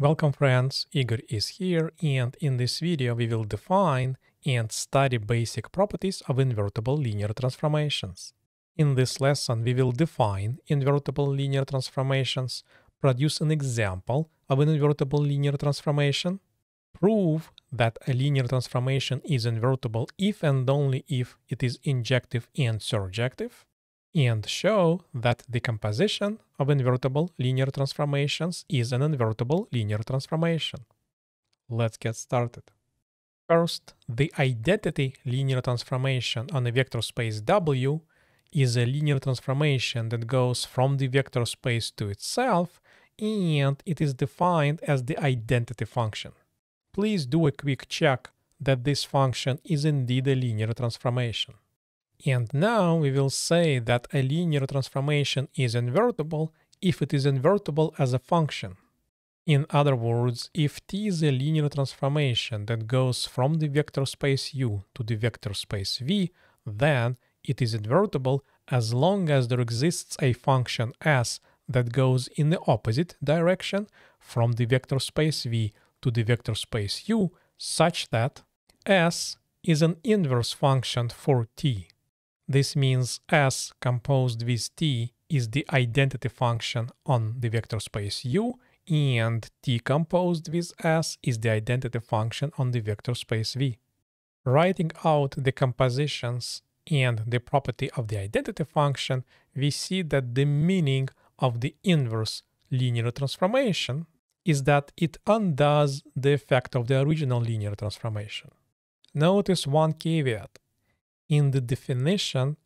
Welcome friends, Igor is here and in this video we will define and study basic properties of invertible linear transformations. In this lesson we will define invertible linear transformations, produce an example of an invertible linear transformation, prove that a linear transformation is invertible if and only if it is injective and surjective, and show that the composition of invertible linear transformations is an invertible linear transformation. Let's get started. First, the identity linear transformation on a vector space W is a linear transformation that goes from the vector space to itself and it is defined as the identity function. Please do a quick check that this function is indeed a linear transformation. And now we will say that a linear transformation is invertible if it is invertible as a function. In other words, if T is a linear transformation that goes from the vector space U to the vector space V, then it is invertible as long as there exists a function S that goes in the opposite direction from the vector space V to the vector space U such that S is an inverse function for T. This means S composed with T is the identity function on the vector space U and T composed with S is the identity function on the vector space V. Writing out the compositions and the property of the identity function, we see that the meaning of the inverse linear transformation is that it undoes the effect of the original linear transformation. Notice one caveat in the definition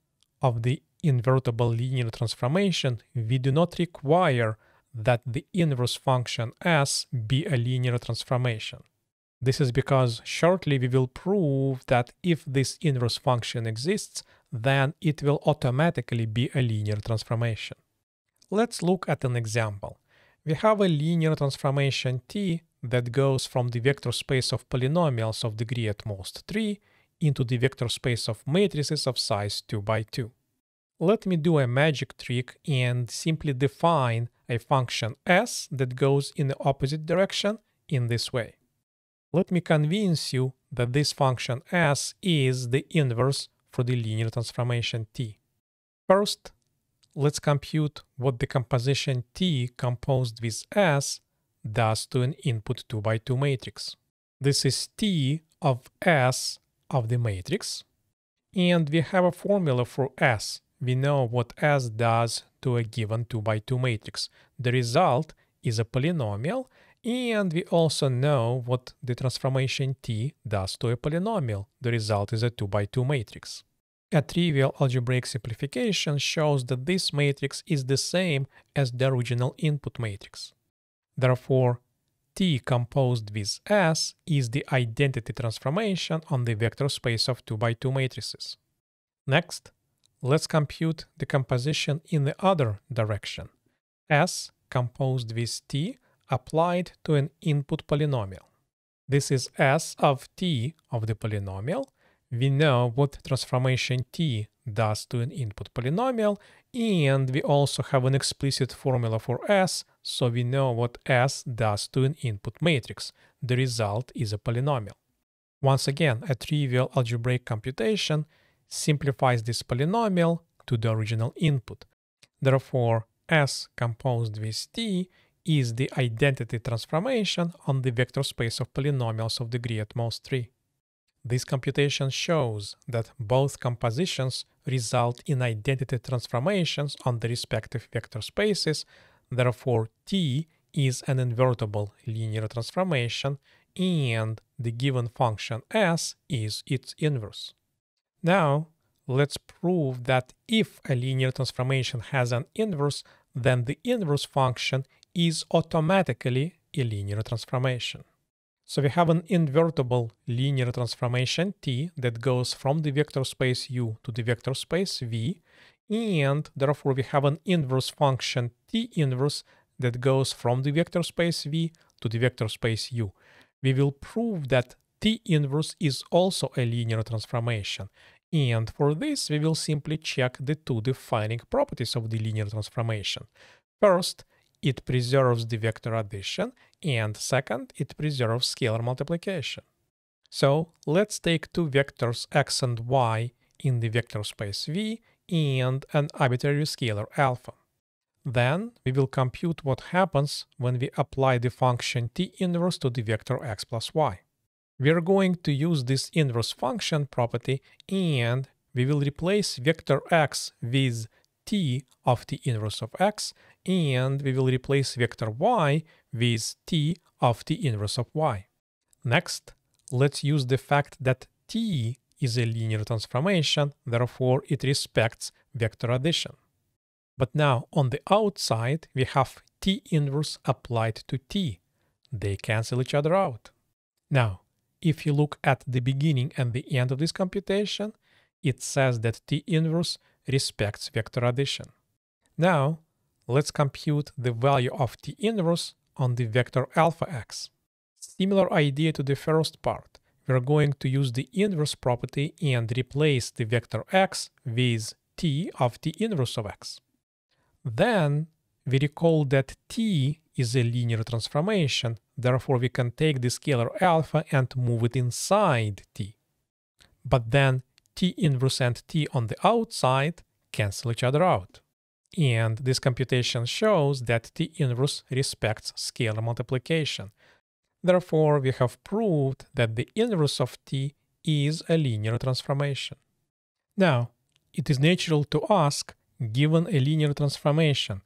of the invertible linear transformation, we do not require that the inverse function s be a linear transformation. This is because shortly we will prove that if this inverse function exists, then it will automatically be a linear transformation. Let's look at an example. We have a linear transformation T that goes from the vector space of polynomials of degree at most 3 into the vector space of matrices of size 2 by 2. Let me do a magic trick and simply define a function s that goes in the opposite direction in this way. Let me convince you that this function s is the inverse for the linear transformation t. First, let's compute what the composition t composed with s does to an input 2 by 2 matrix. This is t of s of the matrix. And we have a formula for S. We know what S does to a given 2 by 2 matrix. The result is a polynomial, and we also know what the transformation T does to a polynomial. The result is a 2 by 2 matrix. A trivial algebraic simplification shows that this matrix is the same as the original input matrix. Therefore, T composed with S is the identity transformation on the vector space of 2 by 2 matrices. Next, let's compute the composition in the other direction. S composed with T applied to an input polynomial. This is S of T of the polynomial. We know what transformation T does to an input polynomial and we also have an explicit formula for S, so we know what S does to an input matrix. The result is a polynomial. Once again, a trivial algebraic computation simplifies this polynomial to the original input. Therefore, S composed with T is the identity transformation on the vector space of polynomials of degree at most 3. This computation shows that both compositions result in identity transformations on the respective vector spaces, therefore T is an invertible linear transformation and the given function S is its inverse. Now, let's prove that if a linear transformation has an inverse, then the inverse function is automatically a linear transformation. So we have an invertible linear transformation T that goes from the vector space U to the vector space V, and therefore we have an inverse function T inverse that goes from the vector space V to the vector space U. We will prove that T inverse is also a linear transformation, and for this we will simply check the two defining properties of the linear transformation. First, it preserves the vector addition, and second, it preserves scalar multiplication. So let's take two vectors x and y in the vector space V and an arbitrary scalar alpha. Then we will compute what happens when we apply the function t inverse to the vector x plus y. We are going to use this inverse function property and we will replace vector x with t of the inverse of x and we will replace vector y with t of the inverse of y. Next, let's use the fact that t is a linear transformation, therefore it respects vector addition. But now on the outside we have t inverse applied to t. They cancel each other out. Now, if you look at the beginning and the end of this computation, it says that t inverse respects vector addition. Now, let's compute the value of t inverse on the vector alpha x. Similar idea to the first part. We're going to use the inverse property and replace the vector x with t of the inverse of x. Then we recall that t is a linear transformation, therefore we can take the scalar alpha and move it inside t. But then t inverse and t on the outside cancel each other out. And this computation shows that t inverse respects scalar multiplication. Therefore, we have proved that the inverse of t is a linear transformation. Now, it is natural to ask Given a linear transformation,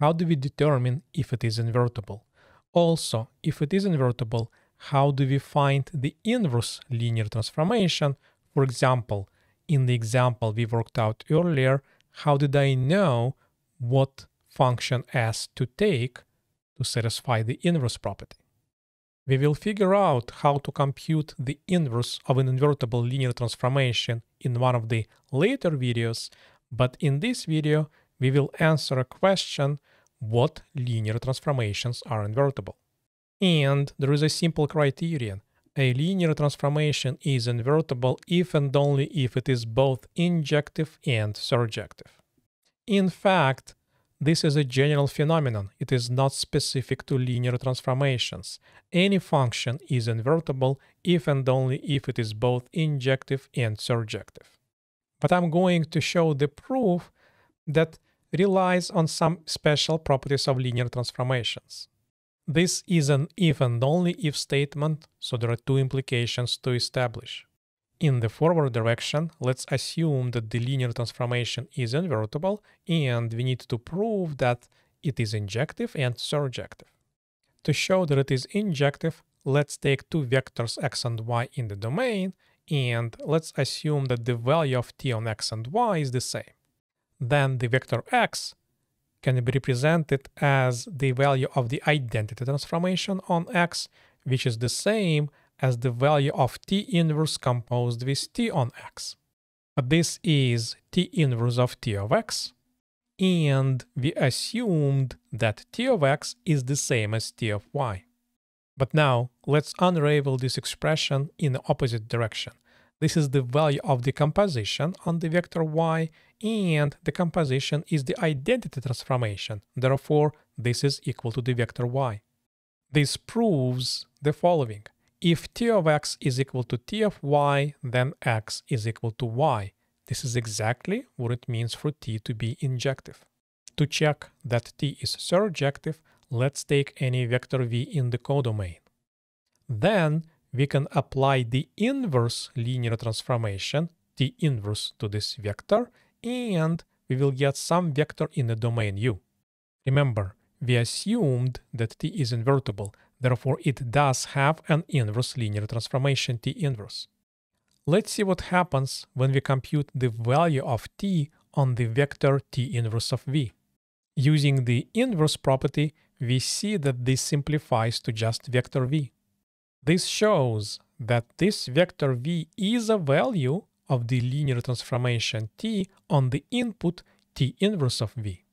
how do we determine if it is invertible? Also, if it is invertible, how do we find the inverse linear transformation? For example, in the example we worked out earlier, how did I know what function s to take to satisfy the inverse property? We will figure out how to compute the inverse of an invertible linear transformation in one of the later videos, but in this video, we will answer a question what linear transformations are invertible. And there is a simple criterion. A linear transformation is invertible if and only if it is both injective and surjective. In fact, this is a general phenomenon. It is not specific to linear transformations. Any function is invertible if and only if it is both injective and surjective but I'm going to show the proof that relies on some special properties of linear transformations. This is an if and only if statement, so there are two implications to establish. In the forward direction, let's assume that the linear transformation is invertible, and we need to prove that it is injective and surjective. To show that it is injective, let's take two vectors x and y in the domain and let's assume that the value of t on x and y is the same. Then the vector x can be represented as the value of the identity transformation on x, which is the same as the value of t inverse composed with t on x. But this is t inverse of t of x, and we assumed that t of x is the same as t of y. But now let's unravel this expression in the opposite direction. This is the value of the composition on the vector y and the composition is the identity transformation. Therefore, this is equal to the vector y. This proves the following. If t of x is equal to t of y, then x is equal to y. This is exactly what it means for t to be injective. To check that t is surjective, let's take any vector v in the codomain. Then we can apply the inverse linear transformation, t inverse to this vector, and we will get some vector in the domain U. Remember, we assumed that t is invertible, therefore it does have an inverse linear transformation t inverse. Let's see what happens when we compute the value of t on the vector t inverse of v. Using the inverse property, we see that this simplifies to just vector v. This shows that this vector v is a value of the linear transformation t on the input t inverse of v.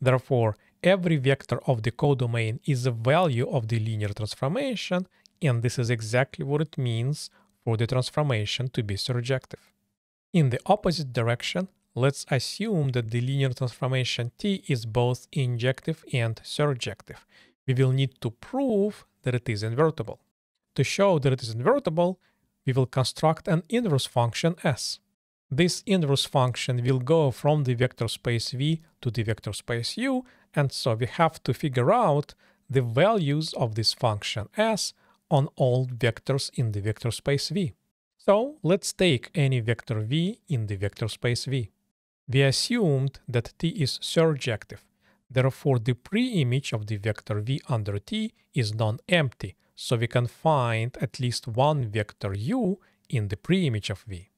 Therefore, every vector of the codomain is a value of the linear transformation, and this is exactly what it means for the transformation to be surjective. In the opposite direction, let's assume that the linear transformation T is both injective and surjective. We will need to prove that it is invertible. To show that it is invertible, we will construct an inverse function S. This inverse function will go from the vector space V to the vector space U, and so we have to figure out the values of this function S on all vectors in the vector space V. So let's take any vector V in the vector space V. We assumed that T is surjective, therefore the preimage of the vector V under T is non-empty, so we can find at least one vector u in the preimage of V.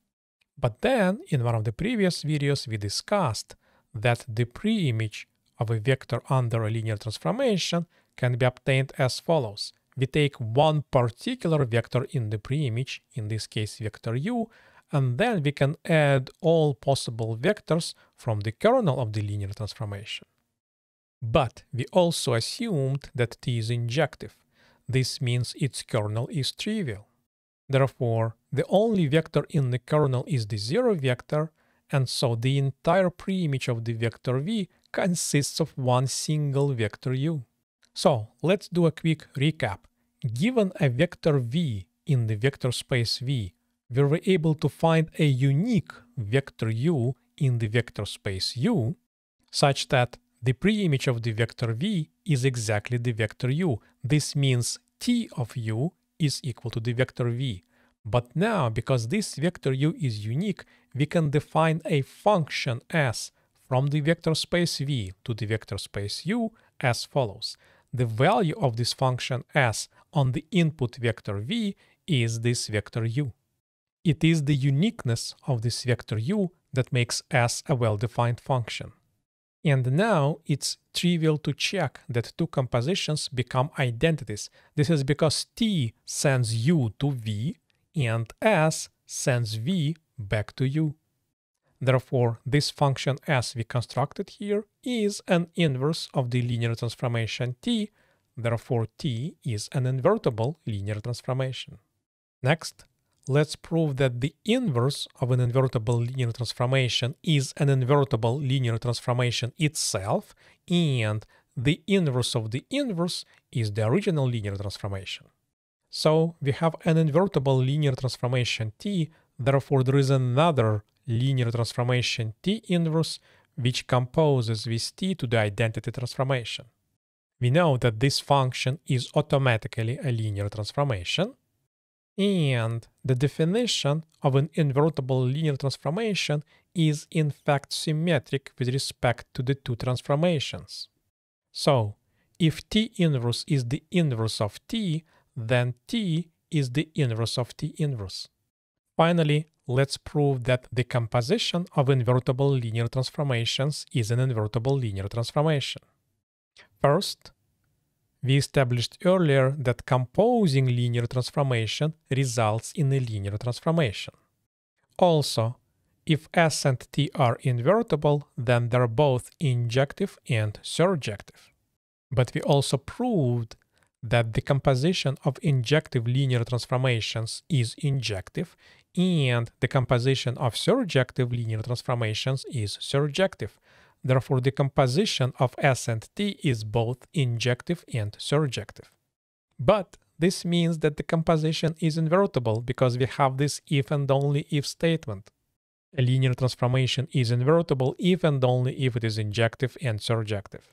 But then, in one of the previous videos, we discussed that the preimage of a vector under a linear transformation can be obtained as follows. We take one particular vector in the preimage, in this case vector u, and then we can add all possible vectors from the kernel of the linear transformation. But we also assumed that T is injective, this means its kernel is trivial. Therefore, the only vector in the kernel is the zero vector, and so the entire preimage of the vector v consists of one single vector u. So let's do a quick recap. Given a vector v in the vector space v, we were able to find a unique vector u in the vector space u, such that the preimage of the vector v is exactly the vector u. This means t of u is equal to the vector v. But now, because this vector u is unique, we can define a function s from the vector space v to the vector space u as follows. The value of this function s on the input vector v is this vector u. It is the uniqueness of this vector u that makes s a well-defined function. And now it's trivial to check that two compositions become identities. This is because T sends U to V and S sends V back to U. Therefore, this function S we constructed here is an inverse of the linear transformation T, therefore T is an invertible linear transformation. Next, let's prove that the inverse of an invertible linear transformation is an invertible linear transformation itself, and the inverse of the inverse is the original linear transformation. So we have an invertible linear transformation T, therefore there is another linear transformation T inverse which composes with T to the identity transformation. We know that this function is automatically a linear transformation, and the definition of an invertible linear transformation is in fact symmetric with respect to the two transformations. So, if T inverse is the inverse of T, then T is the inverse of T inverse. Finally, let's prove that the composition of invertible linear transformations is an invertible linear transformation. First, we established earlier that composing linear transformation results in a linear transformation. Also, if S and T are invertible, then they're both injective and surjective. But we also proved that the composition of injective linear transformations is injective and the composition of surjective linear transformations is surjective, Therefore, the composition of S and T is both injective and surjective. But this means that the composition is invertible because we have this if and only if statement. A linear transformation is invertible if and only if it is injective and surjective.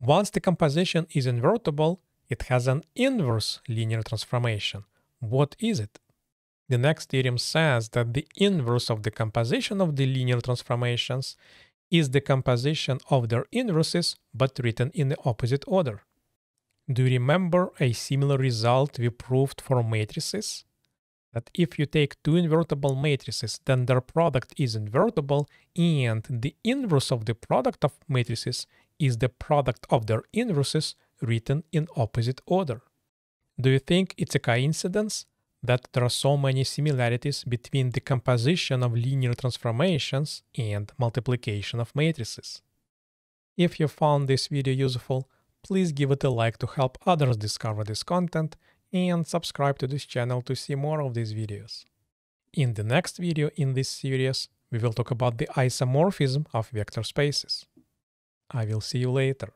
Once the composition is invertible, it has an inverse linear transformation. What is it? The next theorem says that the inverse of the composition of the linear transformations is the composition of their inverses but written in the opposite order. Do you remember a similar result we proved for matrices? That if you take two invertible matrices, then their product is invertible and the inverse of the product of matrices is the product of their inverses written in opposite order. Do you think it's a coincidence that there are so many similarities between the composition of linear transformations and multiplication of matrices. If you found this video useful, please give it a like to help others discover this content and subscribe to this channel to see more of these videos. In the next video in this series, we will talk about the isomorphism of vector spaces. I will see you later.